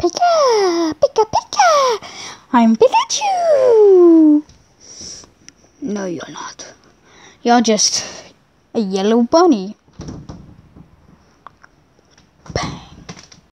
Pika, Pika, Pika! I'm Pikachu! No, you're not. You're just a yellow bunny.